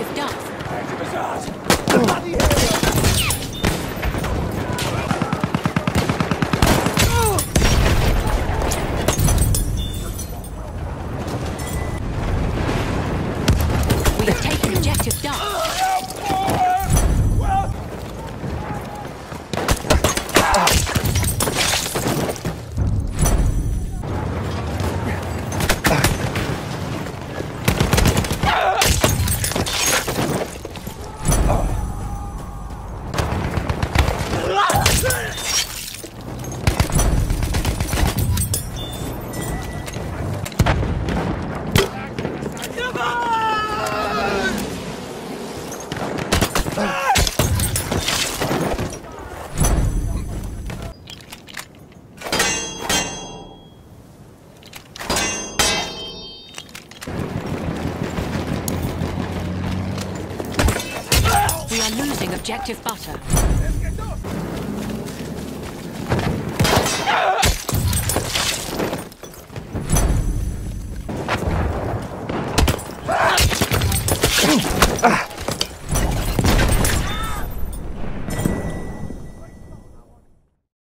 active dust. We've taken objective dust. We are losing objective butter. Ah!